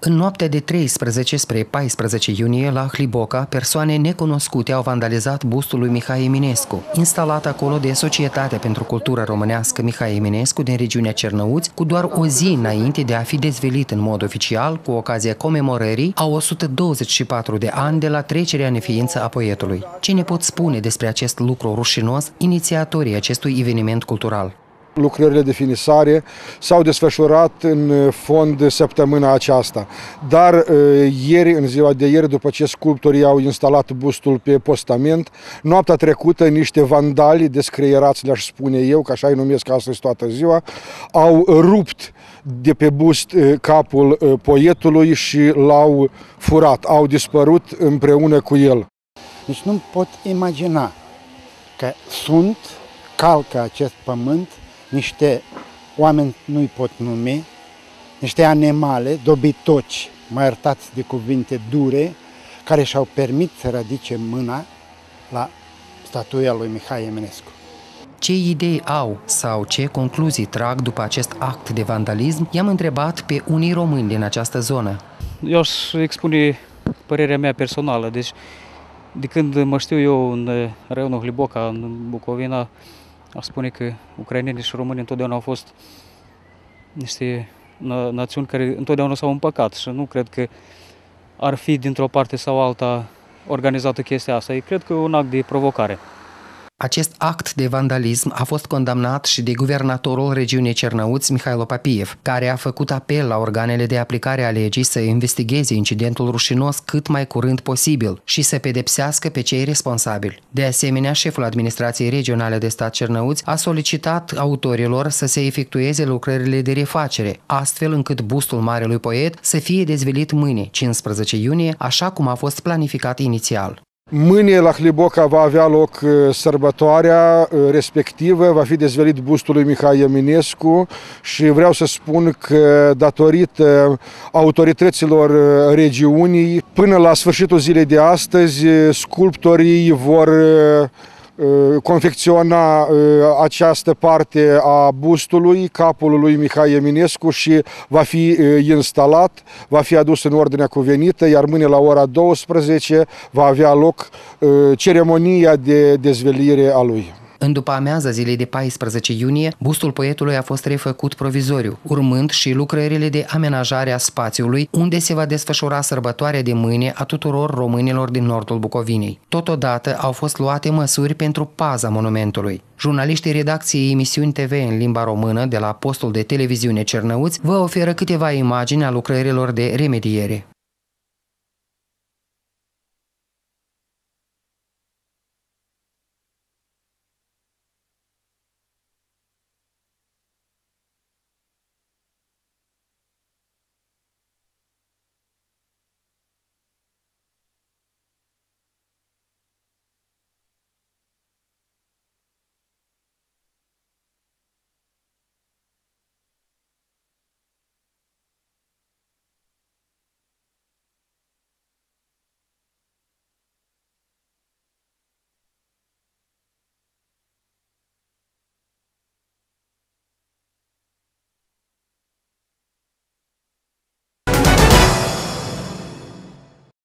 În noaptea de 13 spre 14 iunie, la Hliboca, persoane necunoscute au vandalizat bustul lui Mihai Eminescu, instalat acolo de Societatea pentru Cultură Românească Mihai Eminescu din regiunea Cernăuți, cu doar o zi înainte de a fi dezvelit în mod oficial cu ocazia comemorării a 124 de ani de la trecerea în neființă a poetului. Ce ne pot spune despre acest lucru rușinos inițiatorii acestui eveniment cultural? Lucrările de finisare s-au desfășurat în fond săptămâna aceasta. Dar uh, ieri, în ziua de ieri, după ce sculptorii au instalat bustul pe postament, noaptea trecută niște vandali descreierați, le-aș spune eu, că așa îi numesc astăzi toată ziua, au rupt de pe bust uh, capul uh, poetului și l-au furat, au dispărut împreună cu el. Deci nu pot imagina că sunt, calcă acest pământ niște oameni nu-i pot numi, niște animale dobitoci, mai iertați de cuvinte dure, care și-au permit să radice mâna la statuia lui Mihai Eminescu. Ce idei au sau ce concluzii trag după acest act de vandalism, i-am întrebat pe unii români din această zonă. Eu aș expune părerea mea personală. Deci, de când mă știu eu în raionul Hliboca, în Bucovina, Aș spune că ucrainenii și românii întotdeauna au fost niște națiuni care întotdeauna s-au împăcat și nu cred că ar fi dintr-o parte sau alta organizată chestia asta. Eu cred că e un act de provocare. Acest act de vandalism a fost condamnat și de guvernatorul regiunii Cernăuți, Mihailo Papiev, care a făcut apel la organele de aplicare a legii să investigheze incidentul rușinos cât mai curând posibil și să pedepsească pe cei responsabili. De asemenea, șeful administrației regionale de stat Cernăuți a solicitat autorilor să se efectueze lucrările de refacere, astfel încât bustul marelui poet să fie dezvelit mâine, 15 iunie, așa cum a fost planificat inițial. Mâine la Hliboca va avea loc uh, sărbătoarea uh, respectivă, va fi dezvelit bustul lui Mihai Eminescu și vreau să spun că datorită autorităților uh, regiunii, până la sfârșitul zilei de astăzi, sculptorii vor Uh, confecționa uh, această parte a bustului, capul lui Mihai Eminescu și va fi uh, instalat, va fi adus în ordinea cuvenită, iar mâine la ora 12 va avea loc ceremonia de dezvelire a lui. În după amiaza zilei de 14 iunie, bustul poetului a fost refăcut provizoriu, urmând și lucrările de amenajare a spațiului, unde se va desfășura sărbătoarea de mâine a tuturor românilor din nordul Bucovinei. Totodată au fost luate măsuri pentru paza monumentului. Jurnaliștii redacției emisiuni TV în limba română de la postul de televiziune Cernăuți vă oferă câteva imagini a lucrărilor de remediere.